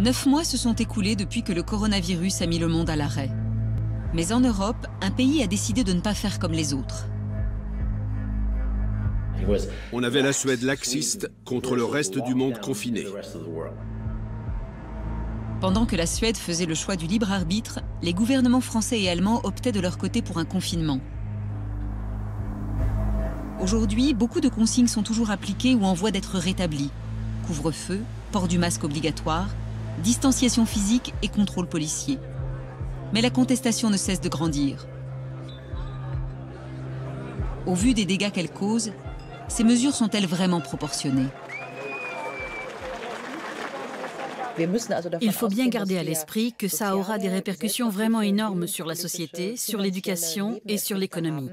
Neuf mois se sont écoulés depuis que le coronavirus a mis le monde à l'arrêt. Mais en Europe, un pays a décidé de ne pas faire comme les autres. On avait la Suède laxiste contre le reste du monde confiné. Pendant que la Suède faisait le choix du libre arbitre, les gouvernements français et allemands optaient de leur côté pour un confinement. Aujourd'hui, beaucoup de consignes sont toujours appliquées ou en voie d'être rétablies. Couvre-feu, port du masque obligatoire, distanciation physique et contrôle policier. Mais la contestation ne cesse de grandir. Au vu des dégâts qu'elles causent, ces mesures sont-elles vraiment proportionnées? Il faut bien garder à l'esprit que ça aura des répercussions vraiment énormes sur la société, sur l'éducation et sur l'économie.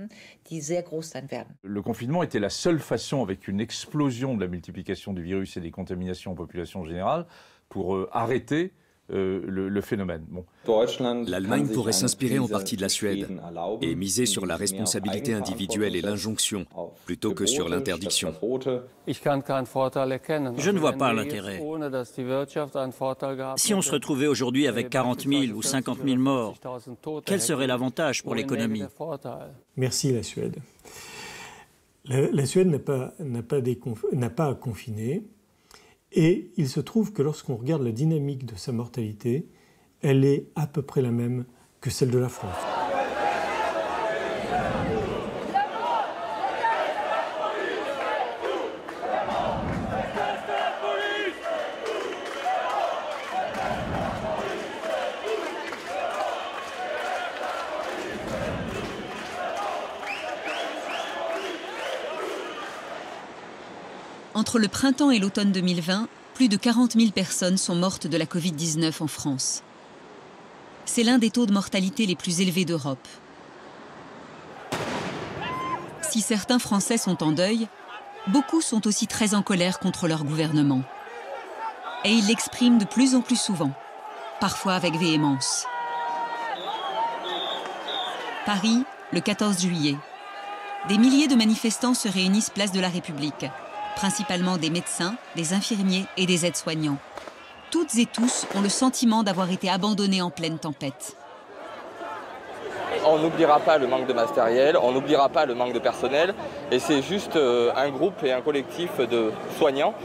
Le confinement était la seule façon, avec une explosion de la multiplication du virus et des contaminations en population générale, pour euh, arrêter euh, le, phénomène. L'Allemagne pourrait s'inspirer en partie de la Suède et miser sur la responsabilité individuelle et l'injonction plutôt que sur l'interdiction. Je ne vois pas l'intérêt. Si on se retrouvait aujourd'hui avec 40 000 ou 50 000 morts, quel serait l'avantage pour l'économie Merci la Suède. La, Suède n'a pas, pas, pas confiné. Et il se trouve que lorsqu'on regarde la dynamique de sa mortalité, elle est à peu près la même que celle de la France. Entre le printemps et l'automne 2020, plus de 40 000 personnes sont mortes de la Covid-19 en France. C'est l'un des taux de mortalité les plus élevés d'Europe. Si certains Français sont en deuil, beaucoup sont aussi très en colère contre leur gouvernement. Et ils l'expriment de plus en plus souvent, parfois avec véhémence. Paris, le 14 juillet. Des milliers de manifestants se réunissent place de la République principalement des médecins, des infirmiers et des aides-soignants. Toutes et tous ont le sentiment d'avoir été abandonnés en pleine tempête. On n'oubliera pas le manque de matériel, on n'oubliera pas le manque de personnel, et c'est juste euh, un groupe et un collectif de soignants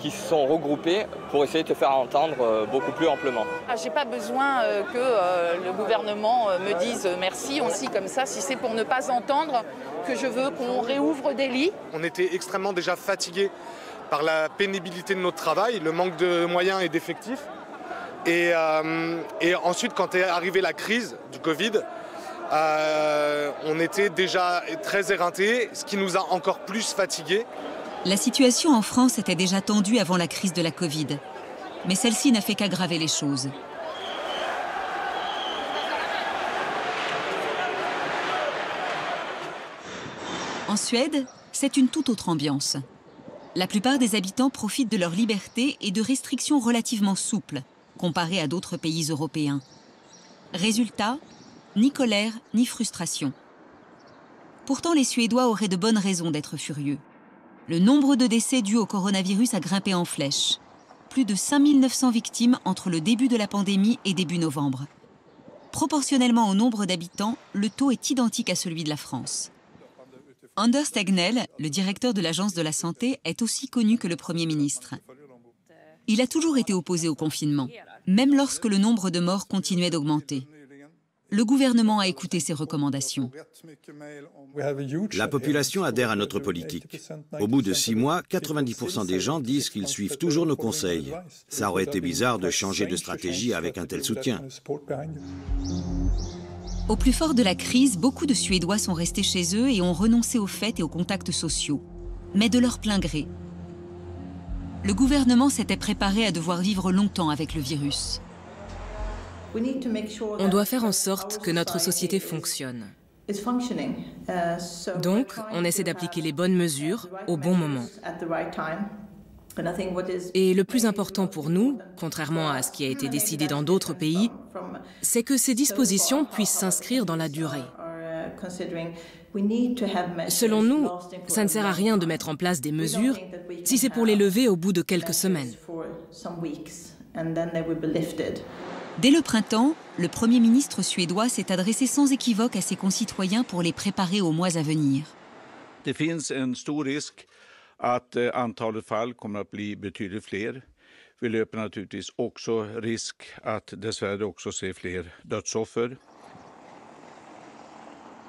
qui se sont regroupés pour essayer de te faire entendre euh, beaucoup plus amplement. Ah, j'ai pas besoin euh, que le gouvernement me dise merci, aussi comme ça, si c'est pour ne pas entendre que je veux qu'on réouvre des lits. On était extrêmement déjà fatigués par la pénibilité de notre travail, le manque de moyens et d'effectifs. Et, euh, ensuite, quand est arrivée la crise du Covid, euh, on était déjà très éreintés, ce qui nous a encore plus fatigués. La situation en France était déjà tendue avant la crise de la Covid. Mais celle-ci n'a fait qu'aggraver les choses. En Suède, c'est une toute autre ambiance. La plupart des habitants profitent de leur liberté et de restrictions relativement souples, comparées à d'autres pays européens. Résultat, ni colère, ni frustration. Pourtant, les Suédois auraient de bonnes raisons d'être furieux. Le nombre de décès dus au coronavirus a grimpé en flèche. Plus de 5900 victimes entre le début de la pandémie et début novembre. Proportionnellement au nombre d'habitants, le taux est identique à celui de la France. Anders Tegnell, le directeur de l'Agence de la santé, est aussi connu que le Premier ministre. Il a toujours été opposé au confinement, même lorsque le nombre de morts continuait d'augmenter. Le gouvernement a écouté ses recommandations. La population adhère à notre politique. Au bout de six mois, 90% des gens disent qu'ils suivent toujours nos conseils. Ça aurait été bizarre de changer de stratégie avec un tel soutien. Au plus fort de la crise, beaucoup de Suédois sont restés chez eux et ont renoncé aux fêtes et aux contacts sociaux, mais de leur plein gré. Le gouvernement s'était préparé à devoir vivre longtemps avec le virus. On doit faire en sorte que notre société fonctionne. Donc, on essaie d'appliquer les bonnes mesures au bon moment. Et le plus important pour nous, contrairement à ce qui a été décidé dans d'autres pays, c'est que ces dispositions puissent s'inscrire dans la durée. Selon nous, ça ne sert à rien de mettre en place des mesures si c'est pour les lever au bout de quelques semaines. Dès le printemps, le Premier ministre suédois s'est adressé sans équivoque à ses concitoyens pour les préparer aux mois à venir. Det finns en stor risk att eh, antalet fall kommer att bli betydligt fler. Vi löper naturligtvis också risk att dessvärre också se fler dödsoffer.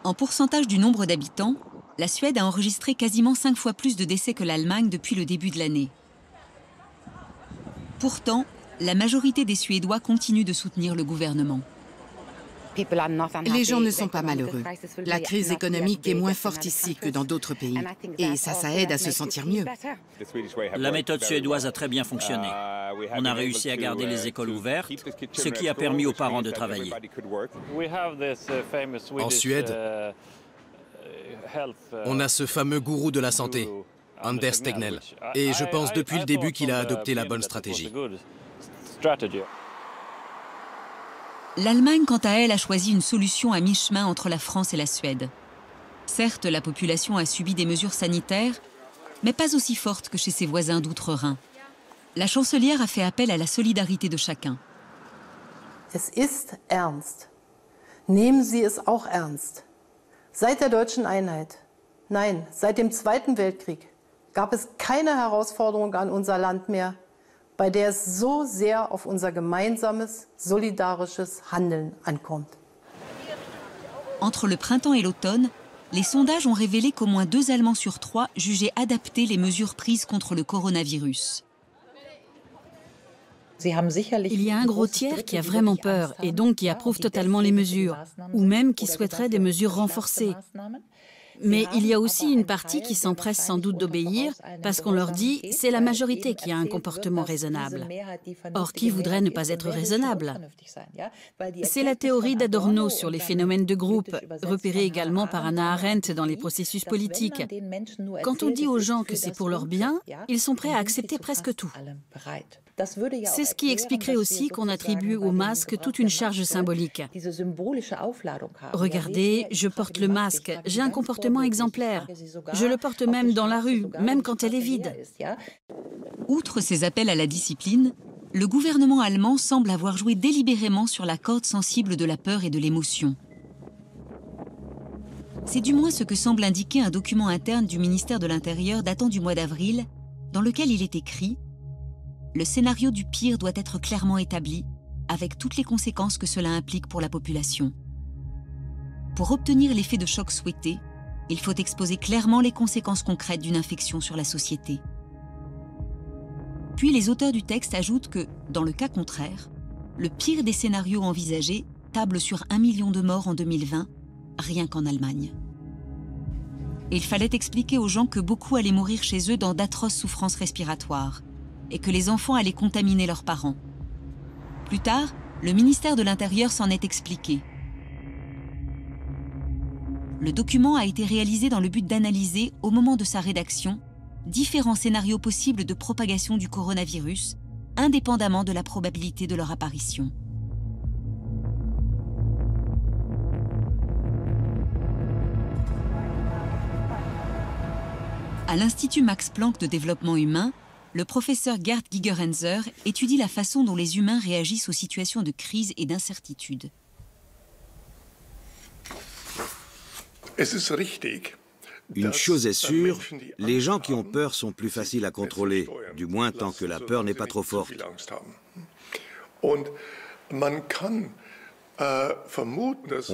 En pourcentage du nombre d'habitants, la Suède a enregistré quasiment cinq fois plus de décès que l'Allemagne depuis le début de l'année. Pourtant, la majorité des Suédois continuent de soutenir le gouvernement. Les gens ne sont pas malheureux. La crise économique est moins forte ici que dans d'autres pays. Et ça, ça aide à se sentir mieux. La méthode suédoise a très bien fonctionné. On a réussi à garder les écoles ouvertes, ce qui a permis aux parents de travailler. En Suède, on a ce fameux gourou de la santé, Anders Tegnell. Et je pense depuis le début qu'il a adopté la bonne stratégie. L'Allemagne, quant à elle, a choisi une solution à mi-chemin entre la France et la Suède. Certes, la population a subi des mesures sanitaires, mais pas aussi fortes que chez ses voisins d'outre-Rhin. La chancelière a fait appel à la solidarité de chacun. Es ist ernst. Nehmen Sie es auch ernst. Seit der deutschen Einheit, nein, seit dem Zweiten Weltkrieg, gab es keine Herausforderung an unser Land mehr, bei der es so sehr auf unser gemeinsames, solidarisches Handeln ankommt. Entre le printemps et l'automne, les sondages ont révélé qu'au moins deux Allemands sur trois jugeaient adapter les mesures prises contre le coronavirus. Il y a un gros tiers qui a vraiment peur et donc qui approuve totalement les mesures, ou même qui souhaiterait des mesures renforcées. Mais il y a aussi une partie qui s'empresse sans doute d'obéir parce qu'on leur dit c'est la majorité qui a un comportement raisonnable. Or, qui voudrait ne pas être raisonnable? C'est la théorie d'Adorno sur les phénomènes de groupe, repérée également par Anna Arendt dans les processus politiques. Quand on dit aux gens que c'est pour leur bien, ils sont prêts à accepter presque tout. C'est ce qui expliquerait aussi qu'on attribue au masque toute une charge symbolique. Regardez, je porte le masque, j'ai un comportement exemplaire. Je le porte même dans la rue, même quand elle est vide. Outre ces appels à la discipline, le gouvernement allemand semble avoir joué délibérément sur la corde sensible de la peur et de l'émotion. C'est du moins ce que semble indiquer un document interne du ministère de l'Intérieur datant du mois d'avril, dans lequel il est écrit le scénario du pire doit être clairement établi, avec toutes les conséquences que cela implique pour la population. Pour obtenir l'effet de choc souhaité, il faut exposer clairement les conséquences concrètes d'une infection sur la société. Puis les auteurs du texte ajoutent que, dans le cas contraire, le pire des scénarios envisagés table sur un million de morts en 2020, rien qu'en Allemagne. il fallait expliquer aux gens que beaucoup allaient mourir chez eux dans d'atroces souffrances respiratoires, et que les enfants allaient contaminer leurs parents. Plus tard, le ministère de l'Intérieur s'en est expliqué. Le document a été réalisé dans le but d'analyser, au moment de sa rédaction, différents scénarios possibles de propagation du coronavirus, indépendamment de la probabilité de leur apparition. À l'Institut Max Planck de développement humain, le professeur Gerd Gigerenzer étudie la façon dont les humains réagissent aux situations de crise et d'incertitude. Une chose est sûre, les gens qui ont peur sont plus faciles à contrôler, du moins tant que la peur n'est pas trop forte. On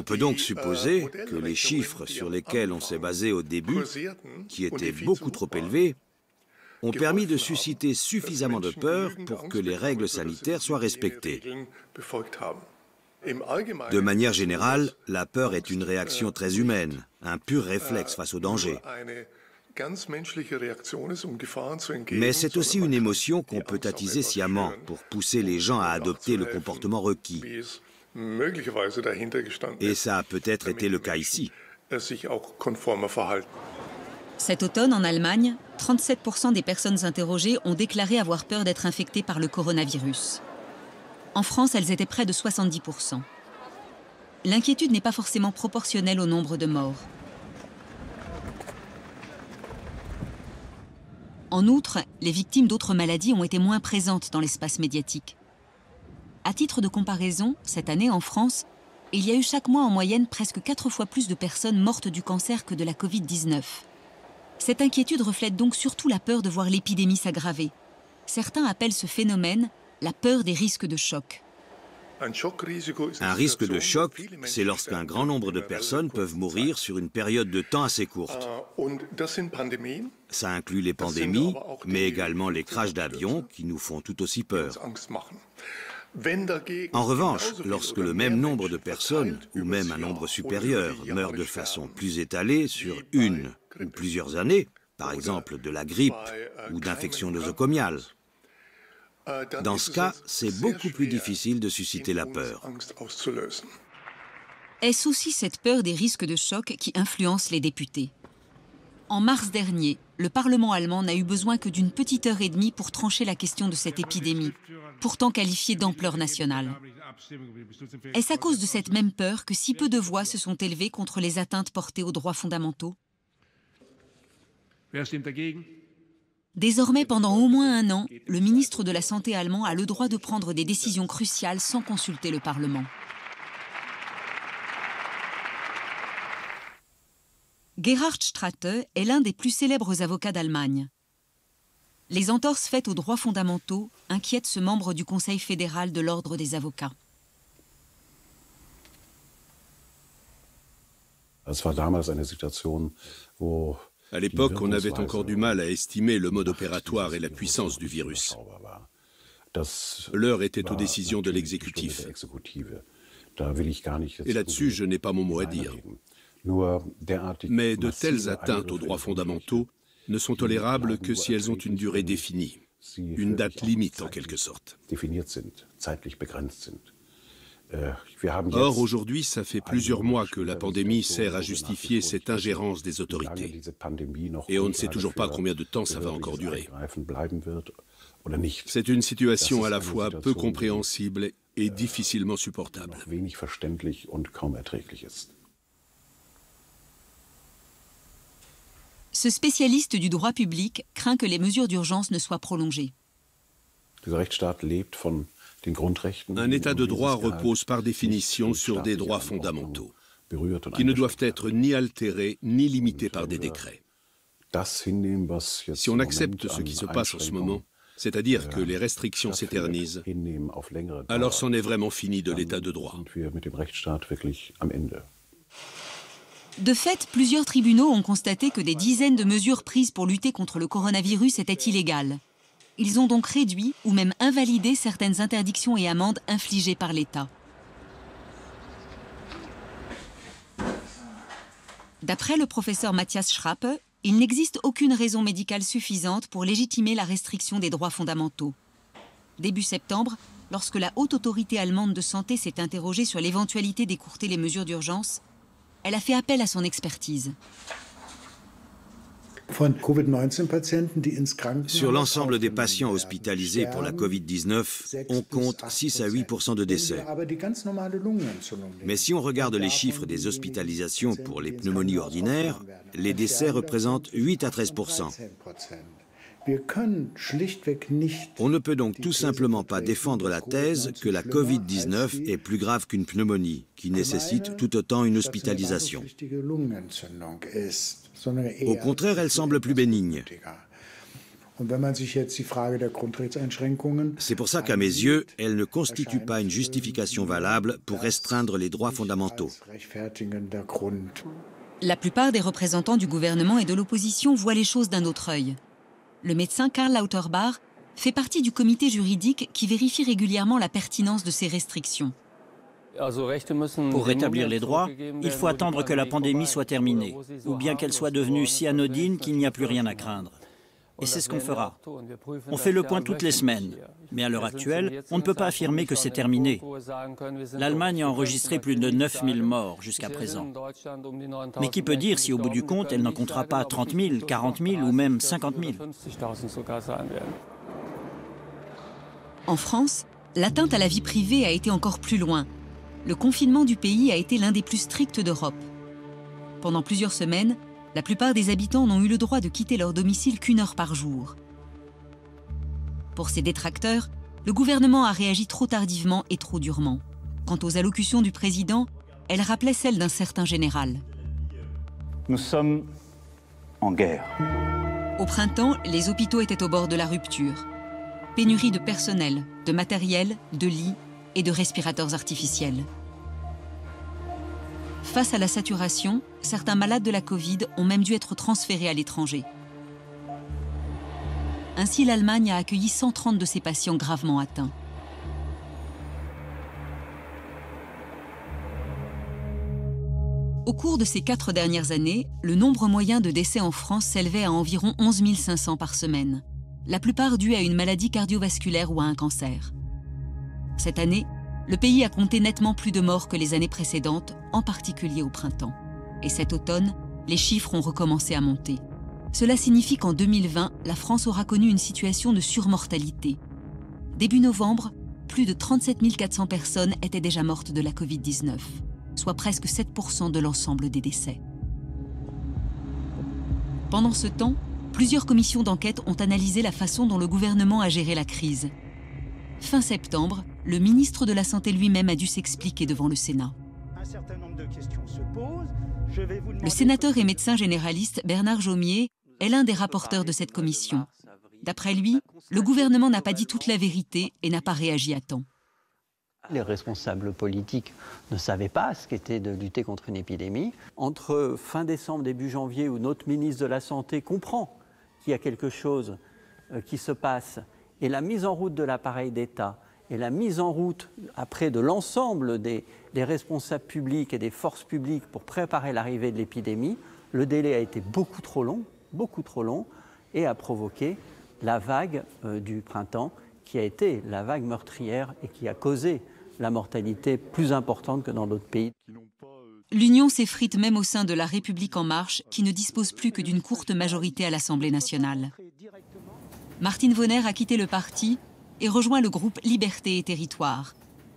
peut donc supposer que les chiffres sur lesquels on s'est basé au début, qui étaient beaucoup trop élevés, ont permis de susciter suffisamment de peur pour que les règles sanitaires soient respectées. De manière générale, la peur est une réaction très humaine, un pur réflexe face au danger. Mais c'est aussi une émotion qu'on peut attiser sciemment pour pousser les gens à adopter le comportement requis. Et ça a peut-être été le cas ici. Cet automne, en Allemagne, 37% des personnes interrogées ont déclaré avoir peur d'être infectées par le coronavirus. En France, elles étaient près de 70%. L'inquiétude n'est pas forcément proportionnelle au nombre de morts. En outre, les victimes d'autres maladies ont été moins présentes dans l'espace médiatique, À titre de comparaison, cette année en France, il y a eu chaque mois en moyenne presque quatre fois plus de personnes mortes du cancer que de la Covid-19. Cette inquiétude reflète donc surtout la peur de voir l'épidémie s'aggraver. Certains appellent ce phénomène la peur des risques de choc. Un risque de choc, c'est lorsqu'un grand nombre de personnes peuvent mourir sur une période de temps assez courte. Ça inclut les pandémies, mais également les crashs d'avions qui nous font tout aussi peur. En revanche, lorsque le même nombre de personnes, ou même un nombre supérieur, meurt de façon plus étalée sur une ou plusieurs années, par exemple de la grippe ou d'infections nosocomiales, dans ce cas, c'est beaucoup plus difficile de susciter la peur. Est-ce aussi cette peur des risques de choc qui influence les députés? En mars dernier, le Parlement allemand n'a eu besoin que d'une petite heure et demie pour trancher la question de cette épidémie, pourtant qualifiée d'ampleur nationale. Est-ce à cause de cette même peur que si peu de voix se sont élevées contre les atteintes portées aux droits fondamentaux? Désormais, pendant au moins un an, le ministre de la Santé allemand a le droit de prendre des décisions cruciales sans consulter le Parlement. Gerhard Stratte est l'un des plus célèbres avocats d'Allemagne. Les entorses faites aux droits fondamentaux inquiètent ce membre du Conseil fédéral de l'Ordre des avocats. À l'époque, on avait encore du mal à estimer le mode opératoire et la puissance du virus. L'heure était aux décisions de l'exécutif. Et là-dessus, je n'ai pas mon mot à dire. Mais de telles atteintes aux droits fondamentaux ne sont tolérables que si elles ont une durée définie, une date limite en quelque sorte. Äh, Or, aujourd'hui, ça fait plusieurs mois que la pandémie sert à justifier cette ingérence des autorités. Et on ne sait toujours pas combien de temps ça va encore durer. C'est une situation à la fois peu compréhensible et difficilement supportable. Ce spécialiste du droit public craint que les mesures d'urgence ne soient prolongées. Un État de droit repose par définition sur des droits fondamentaux, qui ne doivent être ni altérés ni limités par des décrets. Si on accepte ce qui se passe en ce moment, c'est-à-dire que les restrictions s'éternisent, alors c'en est vraiment fini de l'état de droit. De fait, plusieurs tribunaux ont constaté que des dizaines de mesures prises pour lutter contre le coronavirus étaient illégales. Ils ont donc réduit ou même invalidé certaines interdictions et amendes infligées par l'État. D'après le professeur Matthias Schrappe, il n'existe aucune raison médicale suffisante pour légitimer la restriction des droits fondamentaux. Début septembre, lorsque la haute autorité allemande de santé s'est interrogée sur l'éventualité d'écourter les mesures d'urgence, elle a fait appel à son expertise. Sur l'ensemble des patients hospitalisés pour la Covid-19, on compte 6 à 8% de décès. Mais si on regarde les chiffres des hospitalisations pour les pneumonies ordinaires, les décès représentent 8 à 13 on ne peut donc tout simplement pas défendre la thèse que la Covid-19 est plus grave qu'une pneumonie, qui nécessite tout autant une hospitalisation. Au contraire, elle semble plus bénigne. C'est pour ça qu'à mes yeux, elle ne constitue pas une justification valable pour restreindre les droits fondamentaux. La plupart des représentants du gouvernement et de l'opposition voient les choses d'un autre œil. Le médecin Karl Lauterbach fait partie du comité juridique qui vérifie régulièrement la pertinence de ces restrictions. Pour rétablir les droits, il faut attendre que la pandémie soit terminée, ou bien qu'elle soit devenue si anodine qu'il n'y a plus rien à craindre. Et c'est ce qu'on fera. On fait le point toutes les semaines, mais à l'heure actuelle, on ne peut pas affirmer que c'est terminé. L'Allemagne a enregistré plus de 9000 morts jusqu'à présent. Mais qui peut dire si au bout du compte, elle n'en comptera pas 30 000, 40 000 ou même 50 000 En France, l'atteinte à la vie privée a été encore plus loin le confinement du pays a été l'un des plus stricts d'Europe. Pendant plusieurs semaines, la plupart des habitants n'ont eu le droit de quitter leur domicile qu'une heure par jour. Pour ces détracteurs, le gouvernement a réagi trop tardivement et trop durement. Quant aux allocutions du président, elles rappelaient celles d'un certain général. Nous sommes en guerre. Au printemps, les hôpitaux étaient au bord de la rupture. Pénurie de personnel, de matériel, de lits et de respirateurs artificiels. Face à la saturation, certains malades de la Covid ont même dû être transférés à l'étranger. Ainsi, l'Allemagne a accueilli 130 de ses patients gravement atteints. Au cours de ces quatre dernières années, le nombre moyen de décès en France s'élevait à environ 11 500 par semaine, la plupart dus à une maladie cardiovasculaire ou à un cancer. Cette année, le pays a compté nettement plus de morts que les années précédentes, en particulier au printemps. Et cet automne, les chiffres ont recommencé à monter. Cela signifie qu'en 2020, la France aura connu une situation de surmortalité. Début novembre, plus de 37 400 personnes étaient déjà mortes de la Covid-19 soit presque 7% de l'ensemble des décès. Pendant ce temps, plusieurs commissions d'enquête ont analysé la façon dont le gouvernement a géré la crise. Fin septembre, le ministre de la Santé lui-même a dû s'expliquer devant le Sénat. Le sénateur et médecin généraliste Bernard Jaumier est l'un des rapporteurs de cette commission. D'après lui, le gouvernement n'a pas dit toute la vérité et n'a pas réagi à temps. Les responsables politiques ne savaient pas ce qu'était de lutter contre une épidémie. Entre fin décembre, début janvier, où notre ministre de la Santé comprend qu'il y a quelque chose euh, qui se passe, et la mise en route de l'appareil d'État, et la mise en route après de l'ensemble des, des, responsables publics et des forces publiques pour préparer l'arrivée de l'épidémie, le délai a été beaucoup trop long, beaucoup trop long, et a provoqué la vague euh, du printemps qui a été la vague meurtrière et qui a causé la mortalité plus importante que dans d'autres pays. L'union s'effrite même au sein de la République en marche, qui ne dispose plus que d'une courte majorité à l'Assemblée nationale. Martine Vonner a quitté le parti et rejoint le groupe Liberté et Territoire.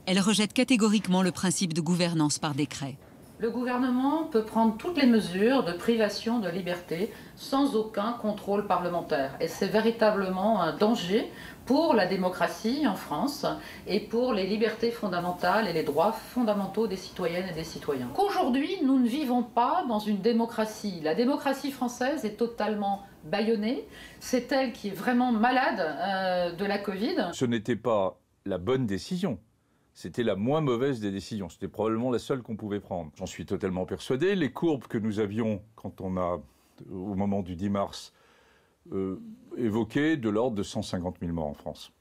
Elle rejette catégoriquement le principe de gouvernance par décret. Le gouvernement peut prendre toutes les mesures de privation de liberté sans aucun contrôle parlementaire. Et c'est véritablement un danger pour la démocratie en France et pour les libertés fondamentales et les droits fondamentaux des citoyennes et des citoyens. Qu'aujourd'hui, nous ne vivons pas dans une démocratie. La démocratie française est totalement bâillonnée. C'est elle qui est vraiment malade euh, de la Covid. Ce n'était pas la bonne décision. C'était la moins mauvaise des décisions. C'était probablement la seule qu'on pouvait prendre. J'en suis totalement persuadé. Les courbes que nous avions quand on a, au moment du 10 mars, euh, évoqué de l'ordre de 150 000 morts en France.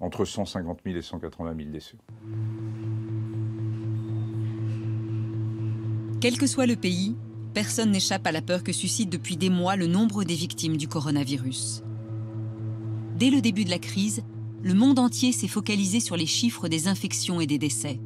Entre 150 000 et 180 000 décès. Quel que soit le pays, personne n'échappe à la peur que suscite depuis des mois le nombre des victimes du coronavirus. Dès le début de la crise, le monde entier s'est focalisé sur les chiffres des infections et des décès.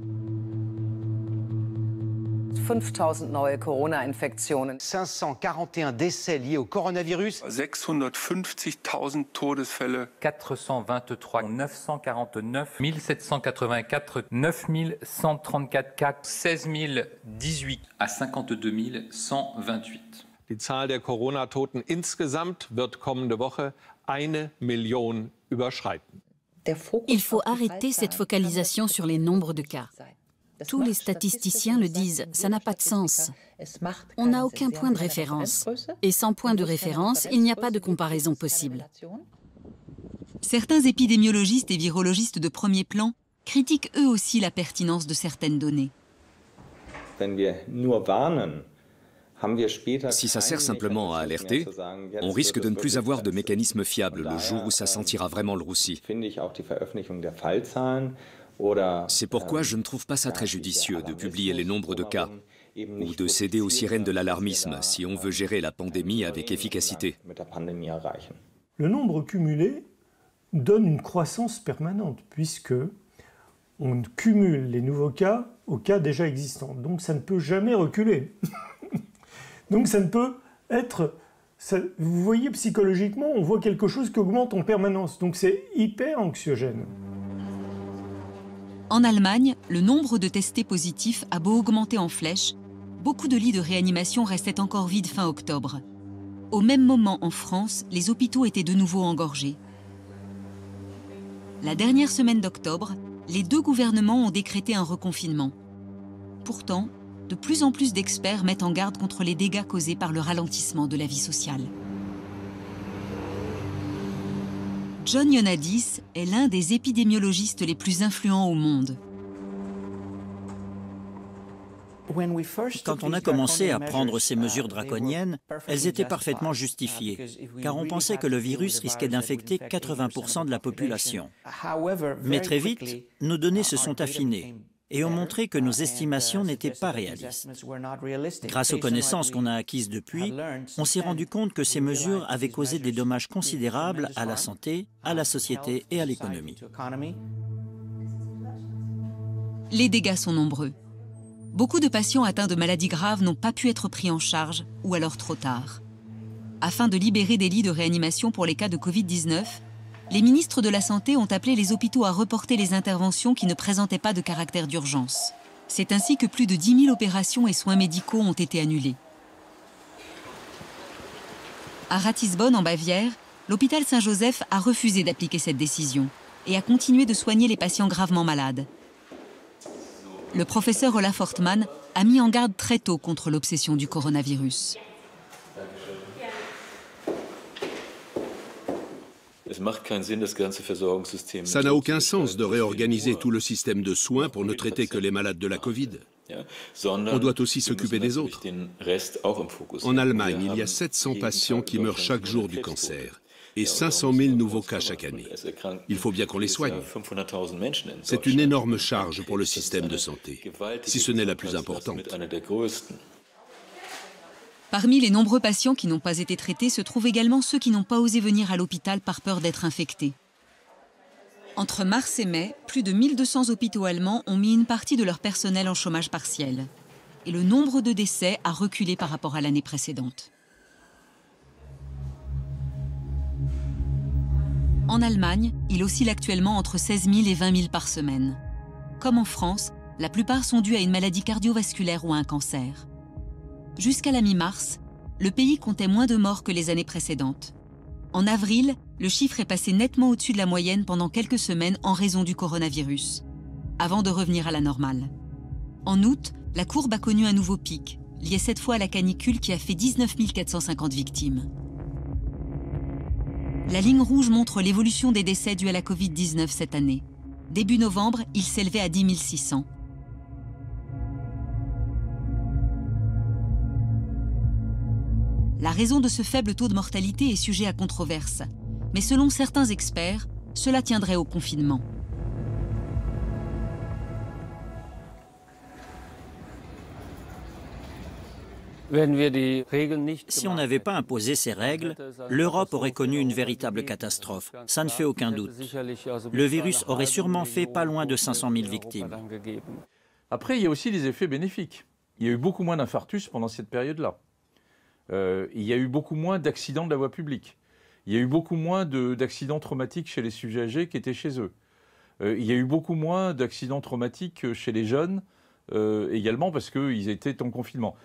5000 neue Corona-Infektionen. 541 décès liés au coronavirus. 650.000 Todesfälle. 423, 949, 1784, 9134 cas. 16 018 à 52 128. Die Zahl der Corona-Toten insgesamt wird kommende Woche eine Million überschreiten. Il faut arrêter cette focalisation sur les nombres de cas. Tous les statisticiens le disent, ça n'a pas de sens. On n'a aucun point de référence. Et sans point de référence, il n'y a pas de comparaison possible. Certains épidémiologistes et virologistes de premier plan critiquent eux aussi la pertinence de certaines données. Si ça sert simplement à alerter, on risque de ne plus avoir de mécanisme fiable le jour où ça sentira vraiment le roussi. C'est pourquoi je ne trouve pas ça très judicieux de publier les nombres de cas ou de céder aux sirènes de l'alarmisme si on veut gérer la pandémie avec efficacité. Le nombre cumulé donne une croissance permanente puisque on cumule les nouveaux cas aux cas déjà existants. Donc ça ne peut jamais reculer. Donc ça ne peut être... vous voyez, psychologiquement, on voit quelque chose qui augmente en permanence. Donc c'est hyper anxiogène. En Allemagne, le nombre de testés positifs a beau augmenter en flèche, beaucoup de lits de réanimation restaient encore vides fin octobre. Au même moment en France, les hôpitaux étaient de nouveau engorgés. La dernière semaine d'octobre, les deux gouvernements ont décrété un reconfinement. Pourtant, de plus en plus d'experts mettent en garde contre les dégâts causés par le ralentissement de la vie sociale. John Ionadis est l'un des épidémiologistes les plus influents au monde. Quand on a commencé à prendre ces mesures draconiennes, elles étaient parfaitement justifiées, car on pensait que le virus risquait d'infecter 80% de la population. Mais très vite, nos données se sont affinées et ont montré que nos estimations n'étaient pas réalistes. Grâce aux connaissances qu'on a acquises depuis, on s'est rendu compte que ces mesures avaient causé des dommages considérables à la santé, à la société et à l'économie. Les dégâts sont nombreux. Beaucoup de patients atteints de maladies graves n'ont pas pu être pris en charge ou alors trop tard. Afin de libérer des lits de réanimation pour les cas de Covid-19, les ministres de la Santé ont appelé les hôpitaux à reporter les interventions qui ne présentaient pas de caractère d'urgence. C'est ainsi que plus de 10 000 opérations et soins médicaux ont été annulés. À Ratisbonne, en Bavière, l'hôpital Saint-Joseph a refusé d'appliquer cette décision et a continué de soigner les patients gravement malades le professeur Olaf Hortmann a mis en garde très tôt contre l'obsession du coronavirus. Ça n'a aucun sens de réorganiser tout le système de soins pour ne traiter que les malades de la Covid. On doit aussi s'occuper des autres. En Allemagne, il y a 700 patients qui meurent chaque jour du cancer et 500 000 nouveaux cas chaque année. Il faut bien qu'on les soigne. C'est une énorme charge pour le système de santé, si ce n'est la plus importante. Parmi les nombreux patients qui n'ont pas été traités se trouvent également ceux qui n'ont pas osé venir à l'hôpital par peur d'être infectés. Entre mars et mai, plus de 1200 hôpitaux allemands ont mis une partie de leur personnel en chômage partiel. Et le nombre de décès a reculé par rapport à l'année précédente. En Allemagne, il oscille actuellement entre 16 000 et 20 000 par semaine. Comme en France, la plupart sont dus à une maladie cardiovasculaire ou à un cancer. Jusqu'à la mi-mars, le pays comptait moins de morts que les années précédentes. En avril, le chiffre est passé nettement au-dessus de la moyenne pendant quelques semaines en raison du coronavirus, avant de revenir à la normale. En août, la courbe a connu un nouveau pic, lié cette fois à la canicule qui a fait 19 450 victimes. La ligne rouge montre l'évolution des décès dus à la Covid-19 cette année. Début novembre, il s'élevait à 10 600. Raison de ce faible taux de mortalité est sujet à controverse, mais selon certains experts, cela tiendrait au confinement. Si on n'avait pas imposé ces règles, l'Europe aurait connu une véritable catastrophe. Ça ne fait aucun doute. Le virus aurait sûrement fait pas loin de 500 000 victimes. Après, il y a aussi des effets bénéfiques. Il y a eu beaucoup moins d'infarctus pendant cette période-là. Euh, il y a eu beaucoup moins d'accidents de la voie publique. Il y a eu beaucoup moins d'accidents traumatiques chez les sujets âgés qui étaient chez eux. Euh, il y a eu beaucoup moins d'accidents traumatiques chez les jeunes, euh, également parce qu'ils étaient en confinement.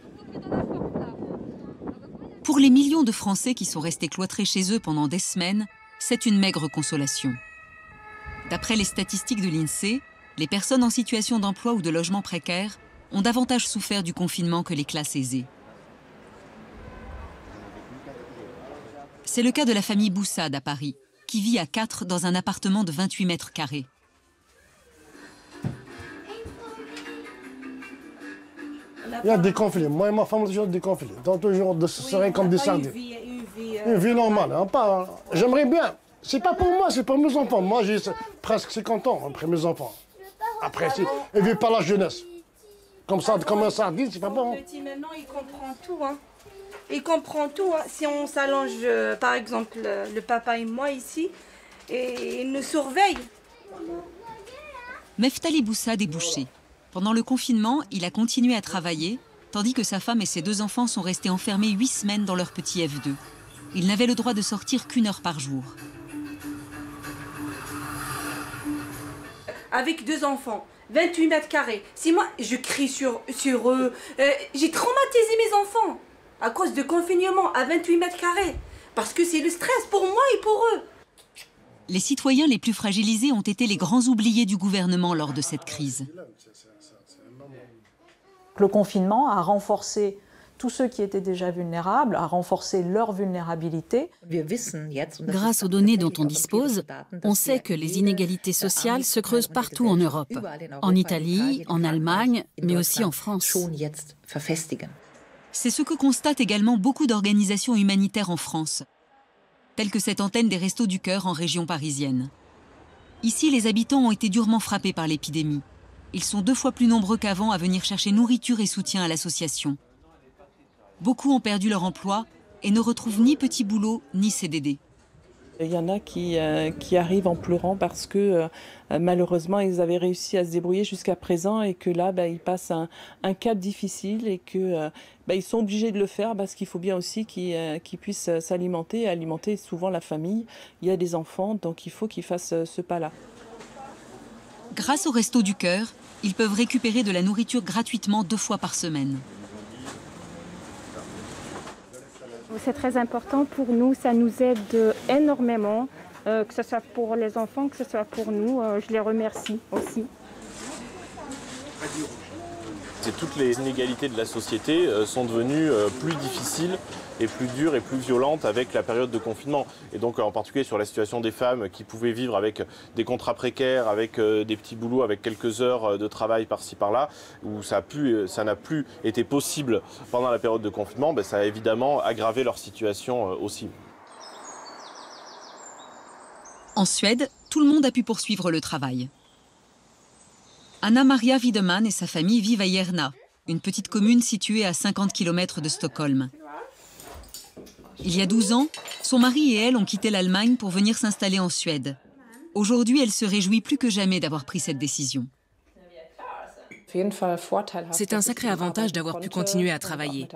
Pour les millions de Français qui sont restés cloîtrés chez eux pendant des semaines, c'est une maigre consolation. D'après les statistiques de l'INSEE, les personnes en situation d'emploi ou de logement précaire ont davantage souffert du confinement que les classes aisées. C'est le cas de la famille Boussade à Paris, qui vit à 4 dans un appartement de 28 mètres carrés. Il y a des conflits. Moi et ma femme, toujours des conflits. Donc toujours de serein comme des sardines. Une vie normale. Hein, pas. J'aimerais bien. C'est pas pour moi, c'est pour mes enfants. Moi, j'ai presque 50 ans après mes enfants. Après, si, ils vivent pas la jeunesse. Comme ça, comme un sardine, c'est pas bon. Le petit maintenant, il comprend tout. Hein. Il comprend tout. Hein. Si on s'allonge, euh, par exemple, le, papa et moi ici, et il nous surveille. Meftali Boussa débouché. Pendant le confinement, il a continué à travailler, tandis que sa femme et ses deux enfants sont restés enfermés huit semaines dans leur petit F2. Il n'avait le droit de sortir qu'une heure par jour. Avec deux enfants, 28 mètres carrés. Si moi, je crie sur, sur eux, euh, j'ai traumatisé mes enfants à cause de confinement à 28 mètres carrés. Parce que c'est le stress pour moi et pour eux. Les citoyens les plus fragilisés ont été les grands oubliés du gouvernement lors de cette crise. Le confinement a renforcé tous ceux qui étaient déjà vulnérables, a renforcé leur vulnérabilité. Grâce aux données dont on dispose, on sait que les inégalités sociales se creusent partout en Europe, en Italie, en Allemagne, mais aussi en France. C'est ce que constatent également beaucoup d'organisations humanitaires en France, telles que cette antenne des Restos du Cœur en région parisienne. Ici, les habitants ont été durement frappés par l'épidémie. Ils sont deux fois plus nombreux qu'avant à venir chercher nourriture et soutien à l'association. Beaucoup ont perdu leur emploi et ne retrouvent ni petit boulot ni CDD. Il y en a qui, euh, qui arrivent en pleurant parce que euh, malheureusement ils avaient réussi à se débrouiller jusqu'à présent et que là bah, ils passent un, cap difficile et que euh, bah, sont obligés de le faire parce qu'il faut bien aussi qu'ils puissent s'alimenter alimenter souvent la famille. Il y a des enfants donc il faut qu'ils fassent ce pas-là. Grâce au Resto du Cœur, ils peuvent récupérer de la nourriture gratuitement deux fois par semaine. C'est très important pour nous, ça nous aide énormément, euh, que ce soit pour les enfants, que ce soit pour nous. Euh, je les remercie aussi. Toutes les inégalités de la société euh, sont devenues plus difficiles et plus dure et plus violente avec la période de confinement. Et donc en particulier sur la situation des femmes qui pouvaient vivre avec des contrats précaires, avec euh, des petits boulots, avec quelques heures euh, de travail par-ci par-là, où ça n'a plus été possible pendant la période de confinement, ben, ça a évidemment aggravé leur situation euh, aussi. En Suède, tout le monde a pu poursuivre le travail. Anna Maria Wiedemann et sa famille vivent à Järna, une petite commune située à 50 km de Stockholm. Il y a 12 ans, son mari et elle ont quitté l'Allemagne pour venir s'installer en Suède. Aujourd'hui, elle se réjouit plus que jamais d'avoir pris cette décision. C'est un sacré avantage d'avoir pu continuer à travailler.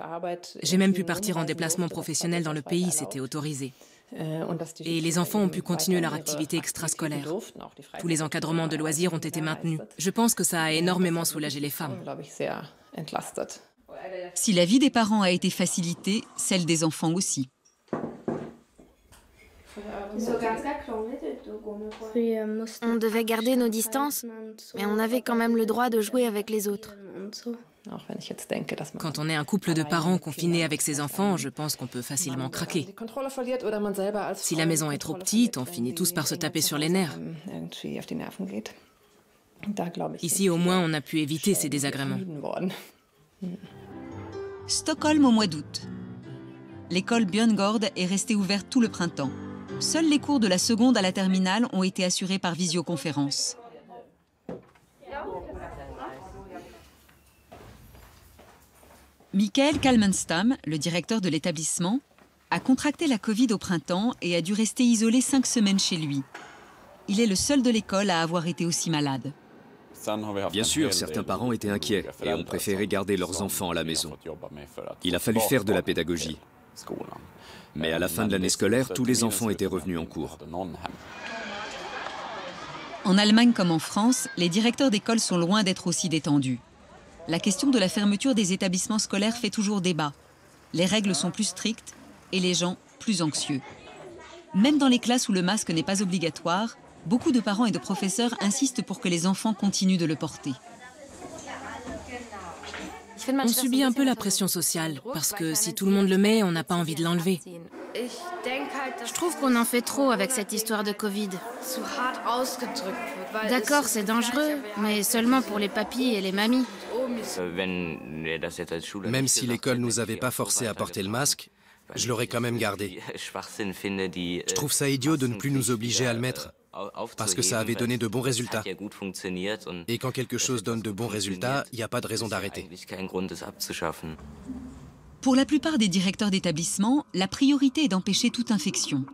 J'ai même pu partir en déplacement professionnel dans le pays, c'était autorisé. Et les enfants ont pu continuer leur activité extrascolaire. Tous les encadrements de loisirs ont été maintenus. Je pense que ça a énormément soulagé les femmes. Si la vie des parents a été facilitée, celle des enfants aussi. On devait garder nos distances, mais on avait quand même le droit de jouer avec les autres. Quand on est un couple de parents confinés avec ses enfants, je pense qu'on peut facilement craquer. Si la maison est trop petite, on finit tous par se taper sur les nerfs. Ici, au moins, on a pu éviter ces désagréments. Stockholm au mois d'août. L'école Björngård est restée ouverte tout le printemps. Seuls les cours de la seconde à la terminale ont été assurés par visioconférence. Michael Kalmenstam, le directeur de l'établissement, a contracté la Covid au printemps et a dû rester isolé cinq semaines chez lui. Il est le seul de l'école à avoir été aussi malade. Bien sûr, certains parents étaient inquiets et ont préféré garder leurs enfants à la maison. Il a fallu faire de la pédagogie. Mais à la fin de l'année scolaire, tous les enfants étaient revenus en cours. En Allemagne comme en France, les directeurs d'école sont loin d'être aussi détendus. La question de la fermeture des établissements scolaires fait toujours débat. Les règles sont plus strictes et les gens plus anxieux. Même dans les classes où le masque n'est pas obligatoire, beaucoup de parents et de professeurs insistent pour que les enfants continuent de le porter. On subit un peu la pression sociale, parce que si tout le monde le met, on n'a pas envie de l'enlever. Je trouve qu'on en fait trop avec cette histoire de Covid. D'accord, c'est dangereux, mais seulement pour les papis et les mamies. Même si l'école nous avait pas forcé à porter le masque, je l'aurais quand même gardé. Je trouve ça idiot de ne plus nous obliger à le mettre parce que ça avait donné de bons résultats. Et quand quelque chose donne de bons résultats, il n'y a pas de raison d'arrêter. Pour la plupart des directeurs d'établissement, la priorité est d'empêcher toute infection.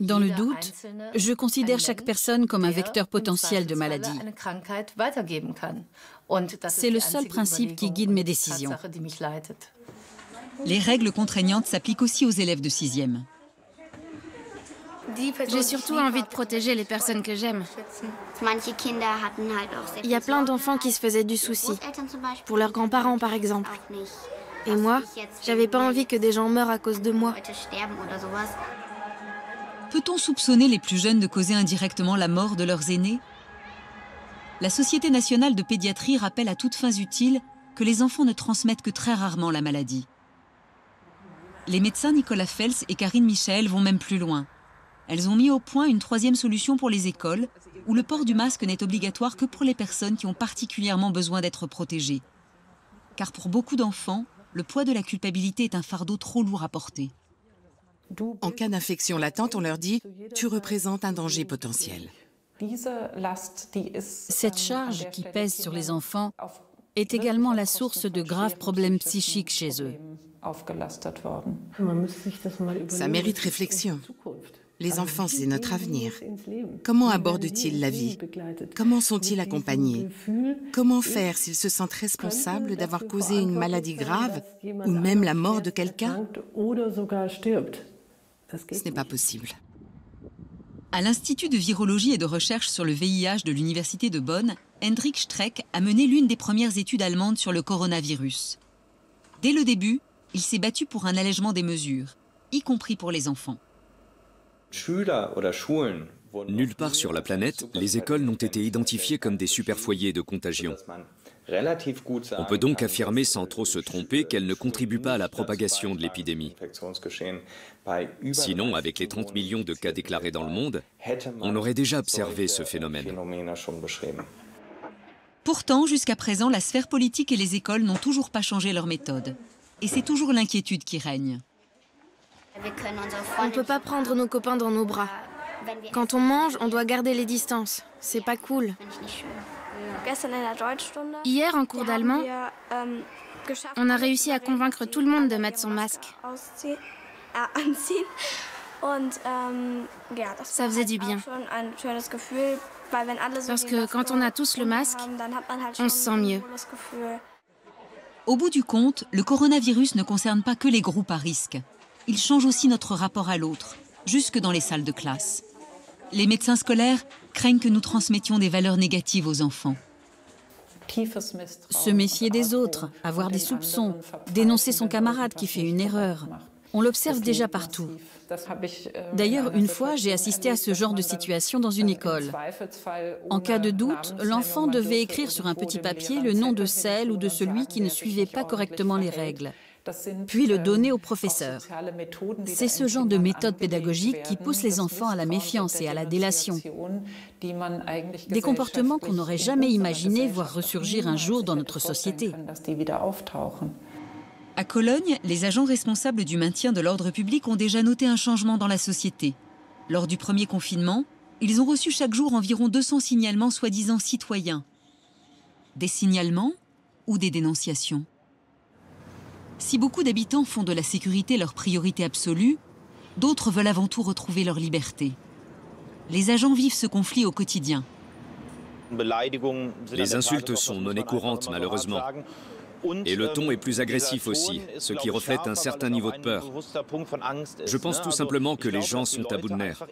Dans le doute, je considère chaque personne comme un vecteur potentiel de maladie. C'est le seul principe qui guide mes décisions. Les règles contraignantes s'appliquent aussi aux élèves de 6e. J'ai surtout envie de protéger les personnes que j'aime. Il y a plein d'enfants qui se faisaient du souci, pour leurs grands-parents par exemple. Et moi, j'avais pas envie que des gens meurent à cause de moi. Peut-on soupçonner les plus jeunes de causer indirectement la mort de leurs aînés? La Société nationale de pédiatrie rappelle à toutes fins utiles que les enfants ne transmettent que très rarement la maladie. Les médecins Nicolas Fels et Karine Michel vont même plus loin. Elles ont mis au point une troisième solution pour les écoles, où le port du masque n'est obligatoire que pour les personnes qui ont particulièrement besoin d'être protégées. Car pour beaucoup d'enfants, le poids de la culpabilité est un fardeau trop lourd à porter. En cas d'infection latente, on leur dit ⁇ tu représentes un danger potentiel ⁇ Cette charge qui pèse sur les enfants est également la source de graves problèmes psychiques chez eux. Ça mérite réflexion. Les enfants, c'est notre avenir. Comment abordent-ils la vie? Comment sont-ils accompagnés? Comment faire s'ils se sentent responsables d'avoir causé une maladie grave ou même la mort de quelqu'un? Ce n'est pas possible. À l'Institut de virologie et de recherche sur le VIH de l'Université de Bonn, Hendrik Streck a mené l'une des premières études allemandes sur le coronavirus. Dès le début, il s'est battu pour un allègement des mesures, y compris pour les enfants. Nulle part sur la planète, les écoles n'ont été identifiées comme des super-foyers de contagion. On peut donc affirmer sans trop se tromper qu'elles ne contribuent pas à la propagation de l'épidémie. Sinon, avec les 30 millions de cas déclarés dans le monde, on aurait déjà observé ce phénomène. Pourtant, jusqu'à présent, la sphère politique et les écoles n'ont toujours pas changé leur méthode. Et c'est toujours l'inquiétude qui règne. On ne peut pas prendre nos copains dans nos bras. Quand on mange, on doit garder les distances. C'est pas cool. Hier, en cours d'allemand, on a réussi à convaincre tout le monde de mettre son masque. Ça faisait du bien. Parce que quand on a tous le masque, on se sent mieux. Au bout du compte, le coronavirus ne concerne pas que les groupes à risque il change aussi notre rapport à l'autre, jusque dans les salles de classe. Les médecins scolaires craignent que nous transmettions des valeurs négatives aux enfants. Se méfier des autres, avoir des soupçons, dénoncer son camarade qui fait une erreur. On l'observe déjà partout. D'ailleurs, une fois, j'ai assisté à ce genre de situation dans une école. En cas de doute, l'enfant devait écrire sur un petit papier le nom de celle ou de celui qui ne suivait pas correctement les règles puis le donner au professeur. C'est ce genre de méthode pédagogique qui pousse les enfants à la méfiance et à la délation. Des comportements qu'on n'aurait jamais imaginé voir ressurgir un jour dans notre société. À Cologne, les agents responsables du maintien de l'ordre public ont déjà noté un changement dans la société. Lors du premier confinement, ils ont reçu chaque jour environ 200 signalements soi-disant citoyens. Des signalements ou des dénonciations? Si beaucoup d'habitants font de la sécurité leur priorité absolue, d'autres veulent avant tout retrouver leur liberté. Les agents vivent ce conflit au quotidien. Les insultes sont monnaie courante, malheureusement. Et le ton est plus agressif aussi, ce qui reflète un certain niveau de peur. Je pense tout simplement que les gens sont à bout de nerfs.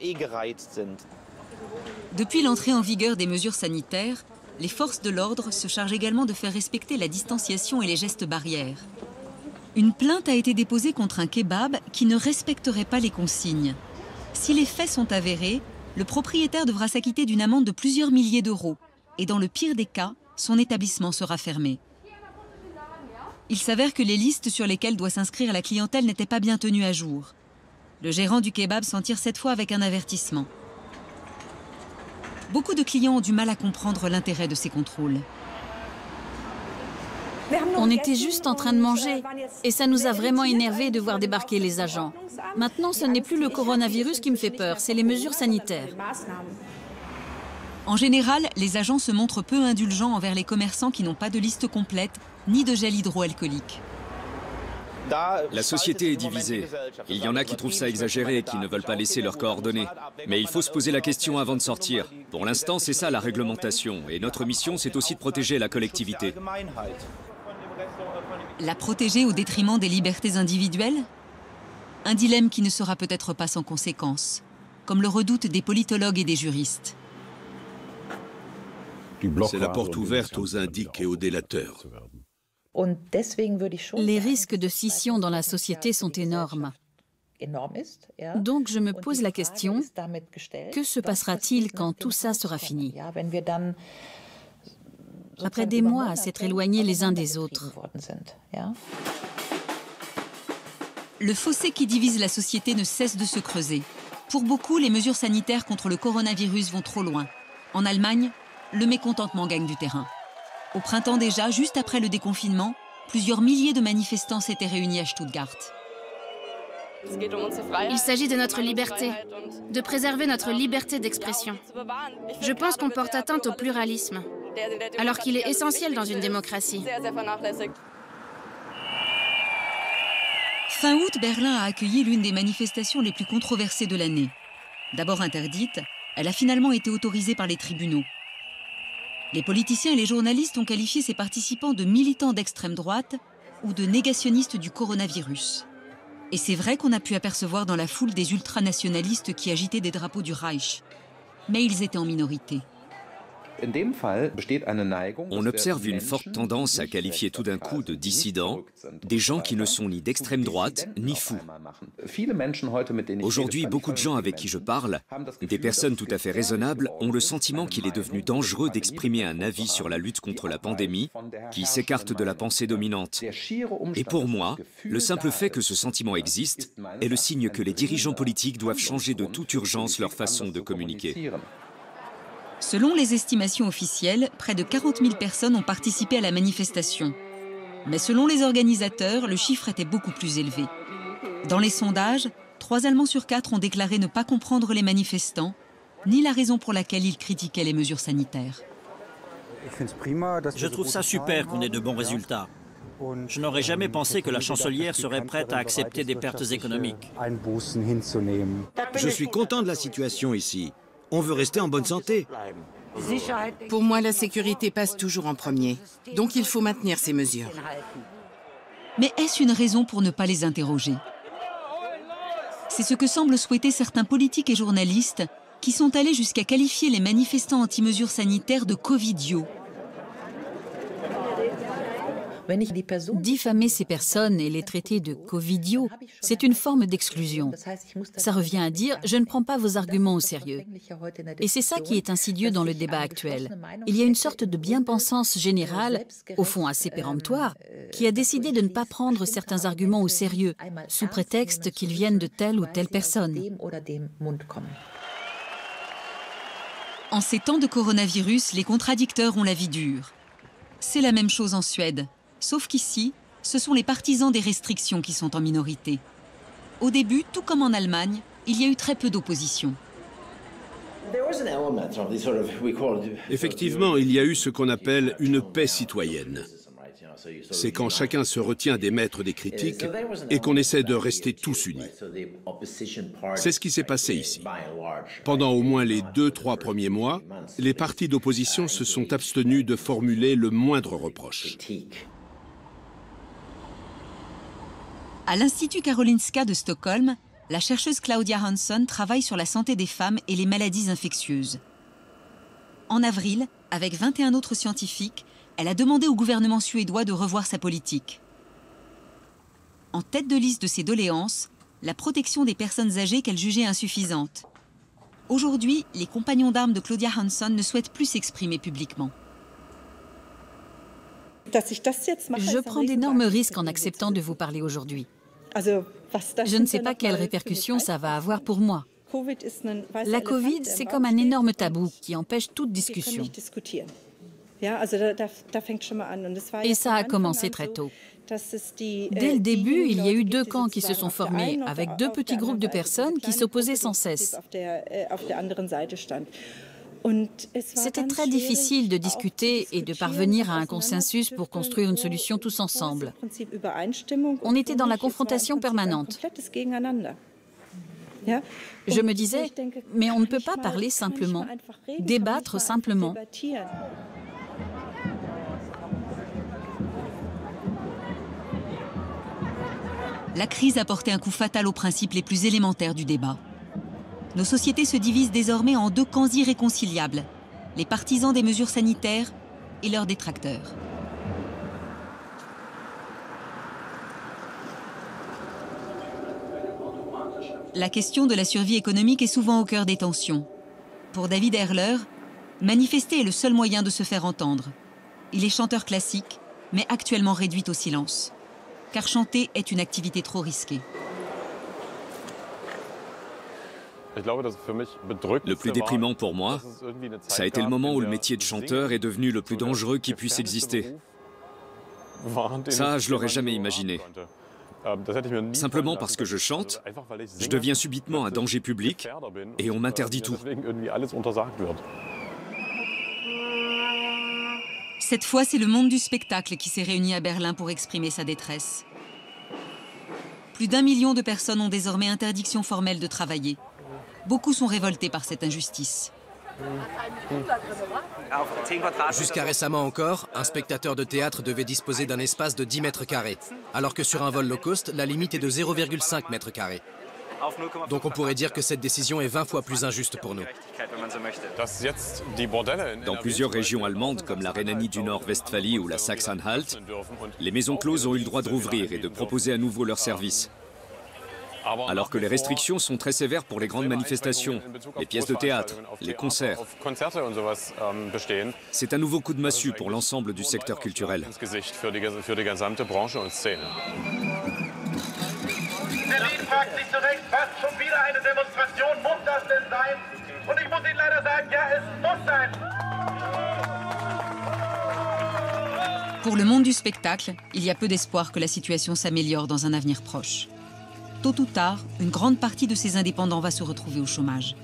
Depuis l'entrée en vigueur des mesures sanitaires, les forces de l'ordre se chargent également de faire respecter la distanciation et les gestes barrières. Une plainte a été déposée contre un kebab qui ne respecterait pas les consignes. Si les faits sont avérés, le propriétaire devra s'acquitter d'une amende de plusieurs milliers d'euros. Et dans le pire des cas, son établissement sera fermé. Il s'avère que les listes sur lesquelles doit s'inscrire la clientèle n'étaient pas bien tenues à jour. Le gérant du kebab s'en tire cette fois avec un avertissement. Beaucoup de clients ont du mal à comprendre l'intérêt de ces contrôles. On était juste en train de manger et ça nous a vraiment énervé de voir débarquer les agents. Maintenant, ce n'est plus le coronavirus qui me fait peur, c'est les mesures sanitaires. En général, les agents se montrent peu indulgents envers les commerçants qui n'ont pas de liste complète ni de gel hydroalcoolique. La société est divisée. Il y en a qui trouvent ça exagéré et qui ne veulent pas laisser leurs coordonnées. Mais il faut se poser la question avant de sortir. Pour l'instant, c'est ça la réglementation. Et notre mission, c'est aussi de protéger la collectivité. La protéger au détriment des libertés individuelles? Un dilemme qui ne sera peut-être pas sans conséquences, comme le redoutent des politologues et des juristes. C'est la porte ouverte aux indiques et aux délateurs. Les risques de scission dans la société sont énormes. Donc je me pose la question, que se passera-t-il quand tout ça sera fini? Après des mois à s'être éloignés les uns des autres. Le fossé qui divise la société ne cesse de se creuser. Pour beaucoup, les mesures sanitaires contre le coronavirus vont trop loin. En Allemagne, le mécontentement gagne du terrain. Au printemps déjà, juste après le déconfinement, plusieurs milliers de manifestants s'étaient réunis à Stuttgart. Il s'agit de notre liberté, de préserver notre liberté d'expression. Je pense qu'on porte atteinte au pluralisme, alors qu'il est essentiel dans une démocratie. Fin août, Berlin a accueilli l'une des manifestations les plus controversées de l'année. D'abord interdite, elle a finalement été autorisée par les tribunaux. Les politiciens et les journalistes ont qualifié ces participants de militants d'extrême droite ou de négationnistes du coronavirus. Et c'est vrai qu'on a pu apercevoir dans la foule des ultranationalistes qui agitaient des drapeaux du Reich. Mais ils étaient en minorité. On observe une forte tendance à qualifier tout d'un coup de dissidents des gens qui ne sont ni d'extrême droite ni fous. Aujourd'hui, beaucoup de gens avec qui je parle, des personnes tout à fait raisonnables, ont le sentiment qu'il est devenu dangereux d'exprimer un avis sur la lutte contre la pandémie qui s'écarte de la pensée dominante. Et pour moi, le simple fait que ce sentiment existe est le signe que les dirigeants politiques doivent changer de toute urgence leur façon de communiquer. Selon les estimations officielles, près de 40 000 personnes ont participé à la manifestation. Mais selon les organisateurs, le chiffre était beaucoup plus élevé. Dans les sondages, trois Allemands sur quatre ont déclaré ne pas comprendre les manifestants, ni la raison pour laquelle ils critiquaient les mesures sanitaires. Je trouve ça super qu'on ait de bons résultats. Je n'aurais jamais pensé que la chancelière serait prête à accepter des pertes économiques. Je suis content de la situation ici. On veut rester en bonne santé. Pour moi, la sécurité passe toujours en premier. Donc il faut maintenir ces mesures. Mais est-ce une raison pour ne pas les interroger? C'est ce que semblent souhaiter certains politiques et journalistes qui sont allés jusqu'à qualifier les manifestants anti-mesures sanitaires de covidiaux. Diffamer ces personnes et les traiter de covidiaux, c'est une forme d'exclusion. Ça revient à dire je ne prends pas vos arguments au sérieux. Et c'est ça qui est insidieux dans le débat actuel. Il y a une sorte de bien-pensance générale, au fond assez péremptoire, qui a décidé de ne pas prendre certains arguments au sérieux, sous prétexte qu'ils viennent de telle ou telle personne. En ces temps de coronavirus, les contradicteurs ont la vie dure. C'est la même chose en Suède. Sauf qu'ici, ce sont les partisans des restrictions qui sont en minorité. Au début, tout comme en Allemagne, il y a eu très peu d'opposition. Effectivement, il y a eu ce qu'on appelle une paix citoyenne. C'est quand chacun se retient d'émettre des critiques et qu'on essaie de rester tous unis. C'est ce qui s'est passé ici. Pendant au moins les deux, trois premiers mois, les partis d'opposition se sont abstenus de formuler le moindre reproche. À l'Institut Karolinska de Stockholm, la chercheuse Claudia Hansson travaille sur la santé des femmes et les maladies infectieuses. En avril, avec 21 autres scientifiques, elle a demandé au gouvernement suédois de revoir sa politique. En tête de liste de ses doléances, la protection des personnes âgées qu'elle jugeait insuffisantes. Aujourd'hui, les compagnons d'armes de Claudia Hansson ne souhaitent plus s'exprimer publiquement. Je prends d'énormes risques en acceptant de vous parler aujourd'hui. Je ne sais pas quelles répercussions ça va avoir pour moi. La Covid, c'est comme un énorme tabou qui empêche toute discussion. Et ça a commencé très tôt. Dès le début, il y a eu deux camps qui se sont formés, avec deux petits groupes de personnes qui s'opposaient sans cesse. C'était très difficile de discuter et de parvenir à un consensus pour construire une solution tous ensemble. On était dans la confrontation permanente. Je me disais, mais on ne peut pas parler simplement, débattre simplement. La crise a porté un coup fatal aux principes les plus élémentaires du débat. Nos sociétés se divisent désormais en deux camps irréconciliables, les partisans des mesures sanitaires et leurs détracteurs. La question de la survie économique est souvent au cœur des tensions. Pour David Erler, manifester est le seul moyen de se faire entendre. Il est chanteur classique, mais actuellement réduit au silence. Car chanter est une activité trop risquée. Le plus déprimant pour moi, ça a été le moment où le métier de chanteur est devenu le plus dangereux qui puisse exister. Ça, je l'aurais jamais imaginé. Simplement parce que je chante, je deviens subitement un danger public et on m'interdit tout. Cette fois, c'est le monde du spectacle qui s'est réuni à Berlin pour exprimer sa détresse. Plus d'un million de personnes ont désormais interdiction formelle de travailler. Beaucoup sont révoltés par cette injustice. Jusqu'à récemment encore, un spectateur de théâtre devait disposer d'un espace de 10 mètres carrés, alors que sur un vol low cost, la limite est de 0,5 mètres carrés. Donc on pourrait dire que cette décision est 20 fois plus injuste pour nous. Dans plusieurs régions allemandes, comme la Rhénanie du Nord-Westphalie ou la Saxe-Anhalt, les maisons closes ont eu le droit de rouvrir et de proposer à nouveau leurs services. Alors que les restrictions sont très sévères pour les grandes manifestations, les pièces de théâtre, les concerts. C'est un nouveau coup de massue pour l'ensemble du secteur culturel. Pour le monde du spectacle, il y a peu d'espoir que la situation s'améliore dans un avenir proche. Tôt ou tard, une grande partie de ces indépendants va se retrouver au chômage.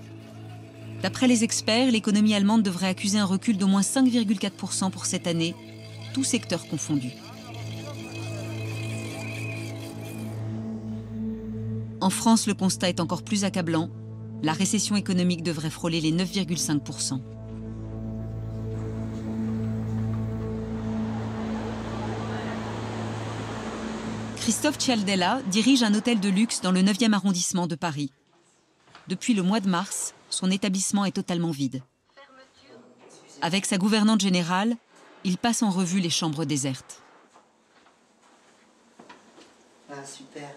D'après les experts, l'économie allemande devrait accuser un recul d'au moins 5,4% pour cette année, tous secteurs confondus. En France, le constat est encore plus accablant. La récession économique devrait frôler les 9,5%. Christophe Cialdella dirige un hôtel de luxe dans le 9e arrondissement de Paris. Depuis le mois de mars, son établissement est totalement vide. Avec sa gouvernante générale, il passe en revue les chambres désertes. Ah, super.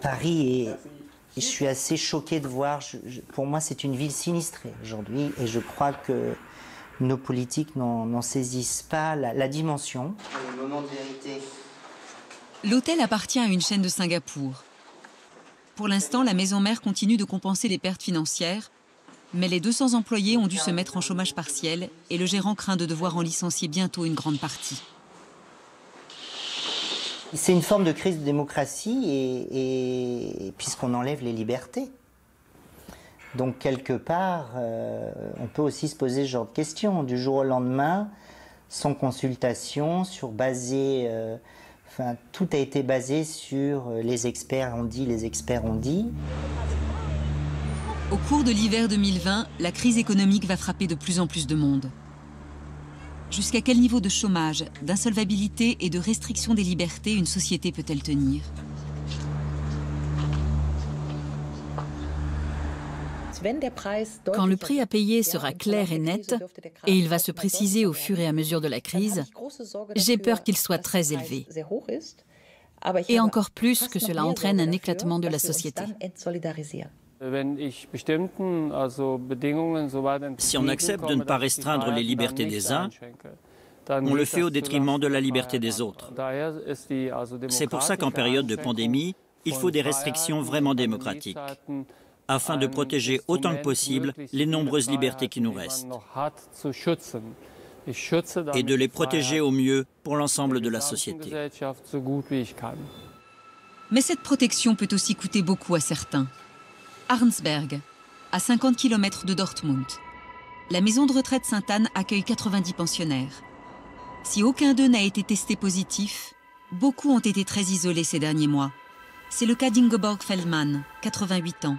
Paris est... Je suis assez choqué de voir. pour moi, c'est une ville sinistrée aujourd'hui, et je crois que nos politiques n'en saisissent pas la, la dimension. Le moment de vérité. L'hôtel appartient à une chaîne de Singapour. Pour l'instant, la maison mère continue de compenser les pertes financières, mais les 200 employés ont dû se mettre en chômage partiel et le gérant craint de devoir en licencier bientôt une grande partie. C'est une forme de crise de démocratie et, puisqu'on enlève les libertés. Donc quelque part, euh, on peut aussi se poser ce genre de questions. Du jour au lendemain, sans consultation, sur basé euh, tout a été basé sur euh, les experts ont dit, les experts ont dit. Au cours de l'hiver 2020, la crise économique va frapper de plus en plus de monde. Jusqu'à quel niveau de chômage, d'insolvabilité et de restriction des libertés une société peut-elle tenir? Quand le prix à payer sera clair et net, et il va se préciser au fur et à mesure de la crise, j'ai peur qu'il soit très élevé. Et encore plus que cela entraîne un éclatement de la société. Si on accepte de ne pas restreindre les libertés des uns, on le fait au détriment de la liberté des autres. C'est pour ça qu'en période de pandémie, il faut des restrictions vraiment démocratiques afin de protéger autant que possible les nombreuses libertés qui nous restent et de les protéger au mieux pour l'ensemble de la société. Mais cette protection peut aussi coûter beaucoup à certains. Arnsberg, à 50 km de Dortmund. La maison de retraite Sainte-Anne accueille 90 pensionnaires. Si aucun d'eux n'a été testé positif, beaucoup ont été très isolés ces derniers mois. C'est le cas d'Ingeborg Feldmann, 88 ans.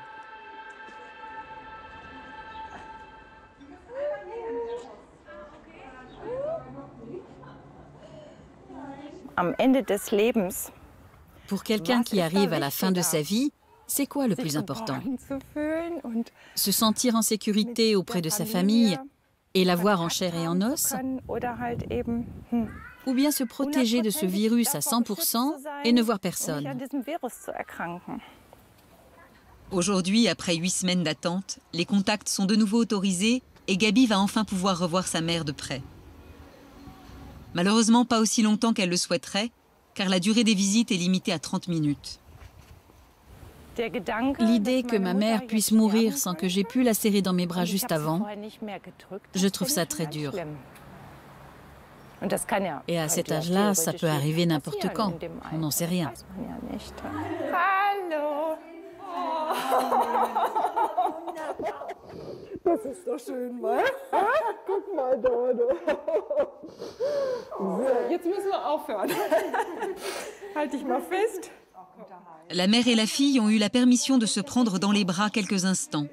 Pour quelqu'un qui arrive à la fin de sa vie, c'est quoi le plus important? Se sentir en sécurité auprès de sa famille et l'avoir en chair et en os? hm, Ou bien se protéger de ce virus à 100% et ne voir personne? Aujourd'hui, après huit semaines d'attente, les contacts sont de nouveau autorisés et Gabi va enfin pouvoir revoir sa mère de près. Malheureusement, pas aussi longtemps qu'elle le souhaiterait, car la durée des visites est limitée à 30 minutes. L'idée que ma mère puisse mourir sans que j'aie pu la serrer dans mes bras juste avant, je trouve ça très dur. Et à cet âge-là, ça peut arriver n'importe quand. On n'en sait rien. Das ist doch schön, mal. Guck mal, Dodo. So, jetzt müssen wir aufhören. halt dich mal fest. La mère et la fille ont eu la permission de se prendre dans les bras quelques instants.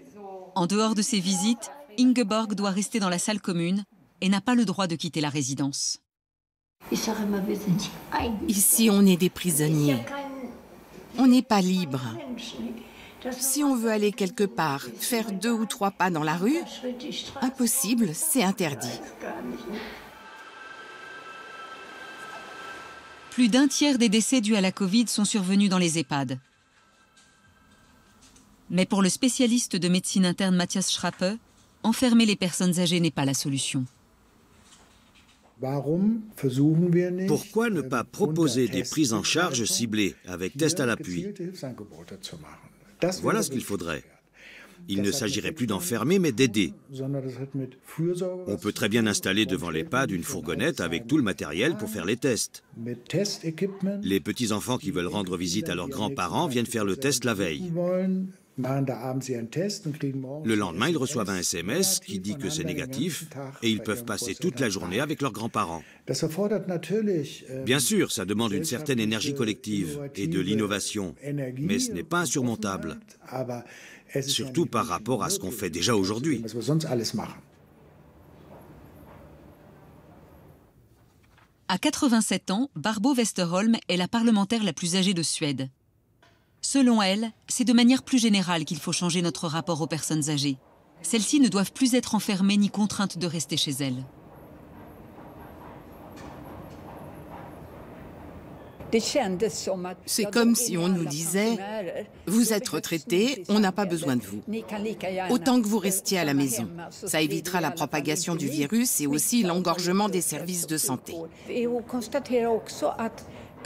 En dehors de ces visites, Ingeborg doit rester dans la salle commune et n'a pas le droit de quitter la résidence. Ici, on est des prisonniers. On n'est pas libre. Si on veut aller quelque part, faire deux ou trois pas dans la rue, impossible, c'est interdit. Plus d'un tiers des décès dus à la Covid sont survenus dans les EHPAD. Mais pour le spécialiste de médecine interne Mathias Schrappe, enfermer les personnes âgées n'est pas la solution. Pourquoi ne pas proposer des prises en charge ciblées avec tests à l'appui voilà ce qu'il faudrait. Il ne s'agirait plus d'enfermer, mais d'aider. On peut très bien installer devant l'EHPAD une fourgonnette avec tout le matériel pour faire les tests. Les petits-enfants qui veulent rendre visite à leurs grands-parents viennent faire le test la veille. Le lendemain, ils reçoivent un SMS qui dit que c'est négatif et ils peuvent passer toute la journée avec leurs grands-parents. Bien sûr, ça demande une certaine énergie collective et de l'innovation, mais ce n'est pas insurmontable, surtout par rapport à ce qu'on fait déjà aujourd'hui. À 87 ans, Barbo Westerholm est la parlementaire la plus âgée de Suède. Selon elle, c'est de manière plus générale qu'il faut changer notre rapport aux personnes âgées. Celles-ci ne doivent plus être enfermées ni contraintes de rester chez elles. C'est comme si on nous disait Vous êtes retraité, on n'a pas besoin de vous. Autant que vous restiez à la maison. Ça évitera la propagation du virus et aussi l'engorgement des services de santé.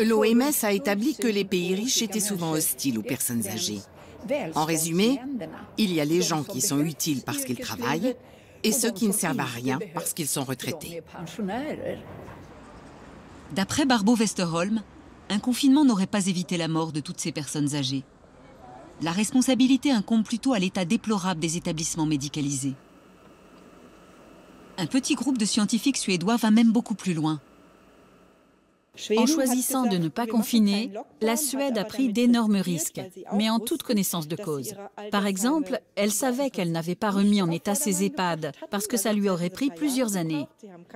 L'OMS a établi que les pays riches étaient souvent hostiles aux personnes âgées. En résumé, il y a les gens qui sont utiles parce qu'ils travaillent et ceux qui ne servent à rien parce qu'ils sont retraités. D'après Barbo Westerholm, un confinement n'aurait pas évité la mort de toutes ces personnes âgées. La responsabilité incombe plutôt à l'état déplorable des établissements médicalisés. Un petit groupe de scientifiques suédois va même beaucoup plus loin. En choisissant de ne pas confiner, la Suède a pris d'énormes risques, mais en toute connaissance de cause. Par exemple, elle savait qu'elle n'avait pas remis en état ses EHPAD parce que ça lui aurait pris plusieurs années.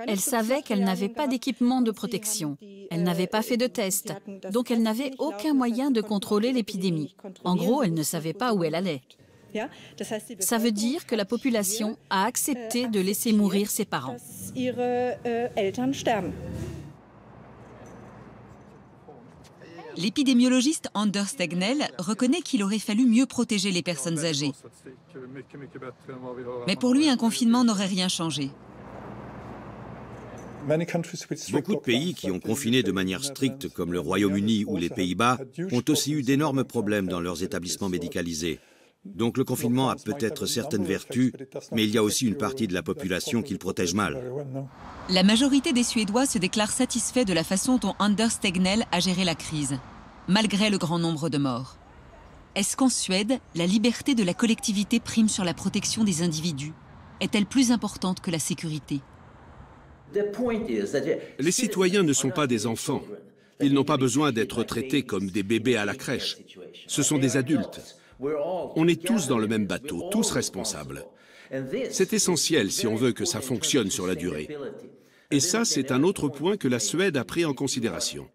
Elle savait qu'elle n'avait pas d'équipement de protection. Elle n'avait pas fait de tests, donc elle n'avait aucun moyen de contrôler l'épidémie. En gros, elle ne savait pas où elle allait. Ça veut dire que la population a accepté de laisser mourir ses parents. L'épidémiologiste Anders Tegnell reconnaît qu'il aurait fallu mieux protéger les personnes âgées. Mais pour lui, un confinement n'aurait rien changé. Beaucoup de pays qui ont confiné de manière stricte, comme le Royaume-Uni ou les Pays-Bas, ont aussi eu d'énormes problèmes dans leurs établissements médicalisés. Donc le confinement a peut-être certaines vertus, mais il y a aussi une partie de la population qui le protège mal. La majorité des Suédois se déclarent satisfaits de la façon dont Anders Tegnell a géré la crise, malgré le grand nombre de morts. Est-ce qu'en Suède, la liberté de la collectivité prime sur la protection des individus? Est-elle plus importante que la sécurité? Les citoyens ne sont pas des enfants. Ils n'ont pas besoin d'être traités comme des bébés à la crèche. Ce sont des adultes. On est tous dans le même bateau, tous responsables. C'est essentiel si on veut que ça fonctionne sur la durée. Et ça, c'est un autre point que la Suède a pris en considération.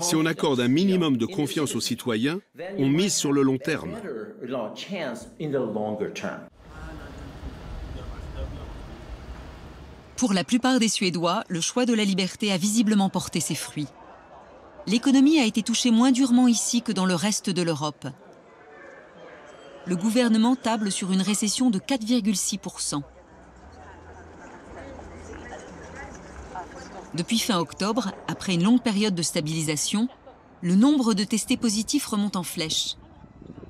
Si on accorde un minimum de confiance aux citoyens, on mise sur le long terme. Pour la plupart des Suédois, le choix de la liberté a visiblement porté ses fruits l'économie a été touchée moins durement ici que dans le reste de l'Europe. le gouvernement table sur une récession de 4,6%. Depuis fin octobre, après une longue période de stabilisation, le nombre de testés positifs remonte en flèche.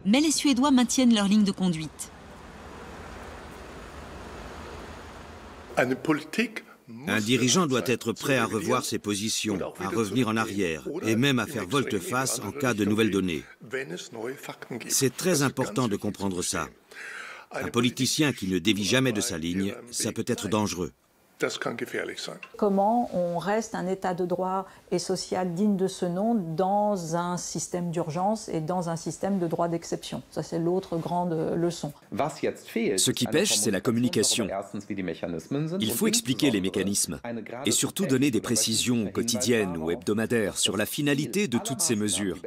Mais les Suédois maintiennent leur ligne de conduite. Un dirigeant doit être prêt à revoir ses positions, à revenir en arrière et même à faire volte-face en cas de nouvelles données. C'est très important de comprendre ça. Un politicien qui ne dévie jamais de sa ligne, ça peut être dangereux. Comment on reste un état de droit et social digne de ce nom dans un système d'urgence et dans un système de droit d'exception? Ça, c'est l'autre grande leçon. Ce qui pêche, c'est la communication. Il faut expliquer les mécanismes et surtout donner des précisions quotidiennes ou hebdomadaires sur la finalité de toutes ces mesures.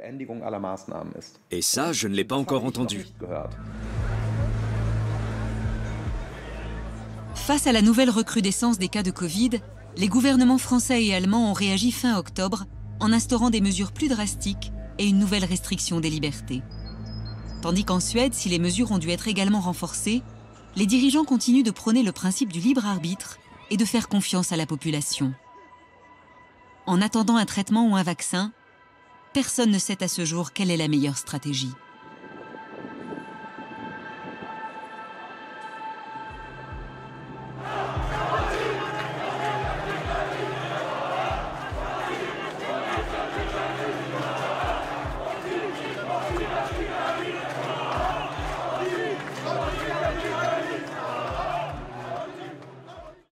Et ça, je ne l'ai pas encore entendu. Face à la nouvelle recrudescence des cas de Covid, les gouvernements français et allemands ont réagi fin octobre en instaurant des mesures plus drastiques et une nouvelle restriction des libertés. Tandis qu'en Suède, si les mesures ont dû être également renforcées, les dirigeants continuent de prôner le principe du libre arbitre et de faire confiance à la population. En attendant un traitement ou un vaccin, personne ne sait à ce jour quelle est la meilleure stratégie.